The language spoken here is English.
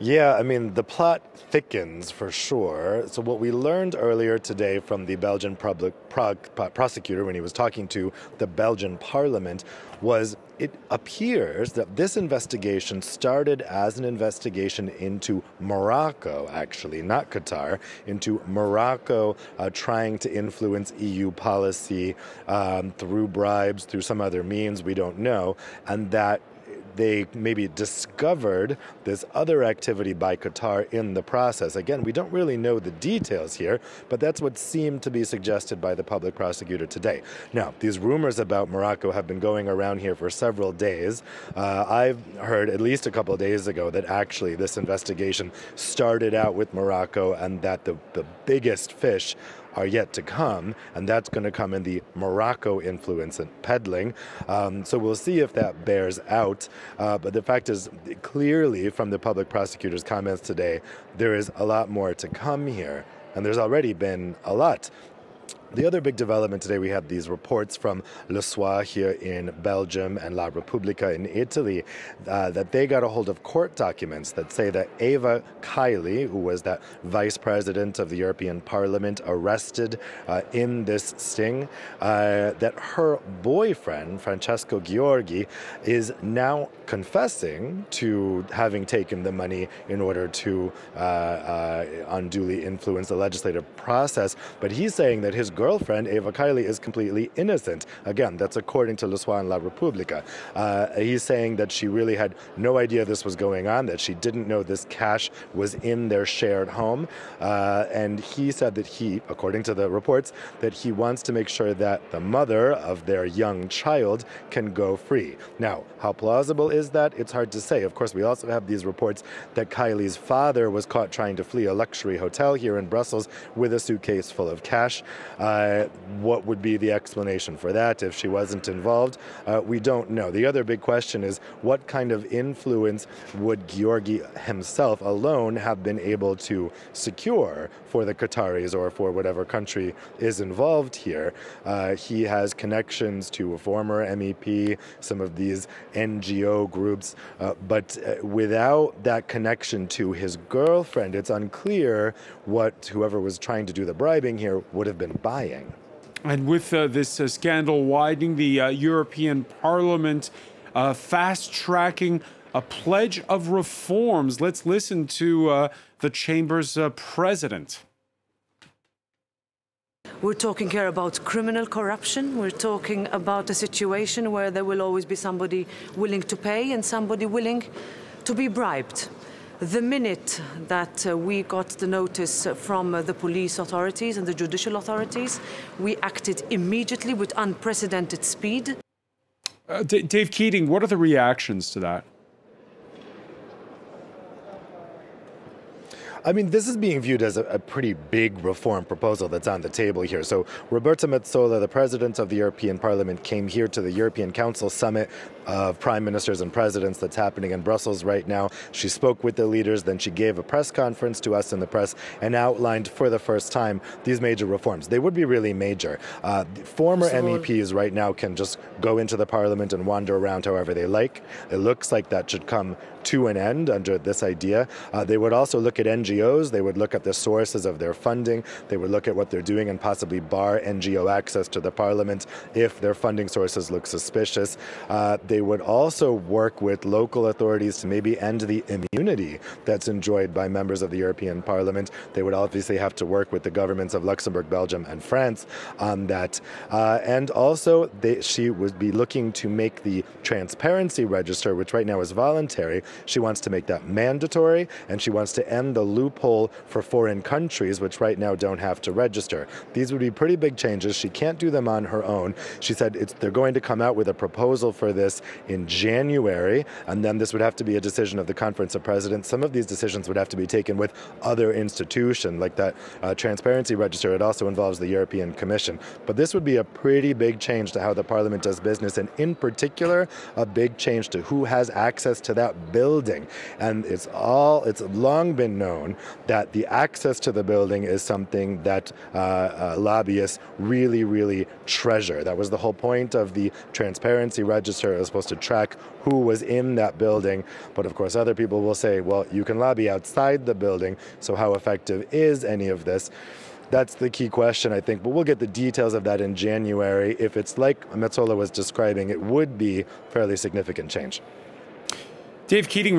Yeah, I mean, the plot thickens for sure. So, what we learned earlier today from the Belgian public pro- prosecutor when he was talking to the Belgian parliament was it appears that this investigation started as an investigation into Morocco, actually, not Qatar, into Morocco uh, trying to influence EU policy um, through bribes, through some other means, we don't know, and that they maybe discovered this other activity by Qatar in the process. Again, we don't really know the details here, but that's what seemed to be suggested by the public prosecutor today. Now, these rumors about Morocco have been going around here for several days. Uh, I've heard at least a couple of days ago that actually this investigation started out with Morocco and that the, the biggest fish are yet to come, and that's going to come in the Morocco influence and peddling. Um, so we'll see if that bears out. Uh, but the fact is, clearly, from the public prosecutor's comments today, there is a lot more to come here. And there's already been a lot. The other big development today, we had these reports from Le Soir here in Belgium and La Repubblica in Italy uh, that they got a hold of court documents that say that Eva Kaili, who was that vice president of the European Parliament, arrested uh, in this sting, uh, that her boyfriend, Francesco Giorgi, is now confessing to having taken the money in order to uh, uh, unduly influence the legislative process. But he's saying that his girlfriend, Eva Kaili, is completely innocent. Again, that's according to Soir and La Repubblica. Uh, he's saying that she really had no idea this was going on, that she didn't know this cash was in their shared home. Uh, and he said that he, according to the reports, that he wants to make sure that the mother of their young child can go free. Now, how plausible is that? It's hard to say. Of course, we also have these reports that Kaili's father was caught trying to flee a luxury hotel here in Brussels with a suitcase full of cash. Uh, uh, what would be the explanation for that if she wasn't involved? Uh, we don't know. The other big question is what kind of influence would Giorgi himself alone have been able to secure for the Qataris or for whatever country is involved here? Uh, he has connections to a former MEP, some of these NGO groups, uh, but uh, without that connection to his girlfriend, it's unclear what whoever was trying to do the bribing here would have been buying. And with uh, this uh, scandal widening, the uh, European Parliament uh, fast tracking a pledge of reforms. Let's listen to uh, the Chamber's uh, president. We're talking here about criminal corruption. We're talking about a situation where there will always be somebody willing to pay and somebody willing to be bribed. The minute that uh, we got the notice from uh, the police authorities and the judicial authorities, we acted immediately with unprecedented speed. Uh, Dave Keating, what are the reactions to that? I mean, this is being viewed as a, a, pretty big reform proposal that's on the table here. So, Roberta Metsola, the president of the European Parliament, came here to the European Council summit of prime ministers and presidents that's happening in Brussels right now. She spoke with the leaders, then she gave a press conference to us in the press and outlined for the first time these major reforms. They would be really major. Uh, former so, MEPs right now can just go into the parliament and wander around however they like. It looks like that should come to an end under this idea. Uh, they would also look at NGOs, they would look at the sources of their funding, they would look at what they're doing and possibly bar NGO access to the parliament if their funding sources look suspicious. Uh, they would also work with local authorities to maybe end the immunity that's enjoyed by members of the European Parliament. They would obviously have to work with the governments of Luxembourg, Belgium, and France on that. Uh, and also, they, she would be looking to make the transparency register, which right now is voluntary, she wants to make that mandatory, and she wants to end the loophole for foreign countries, which right now don't have to register. These would be pretty big changes. She can't do them on her own. She said they're going to come out with a proposal for this in January, and then this would have to be a decision of the Conference of Presidents. Some of these decisions would have to be taken with other institutions, like that uh, transparency register. It also involves the European Commission. But this would be a pretty big change to how the Parliament does business, and in particular, a big change to who has access to that building. And it's all, it's long been known saying that the access to the building is something that uh, uh, lobbyists really, really treasure. That was the whole point of the transparency register. It was supposed to track who was in that building. But of course, other people will say, well, you can lobby outside the building, so how effective is any of this? That's the key question, I think. But we'll get the details of that in January. If it's like Metsola was describing, it would be fairly significant change. Dave Keating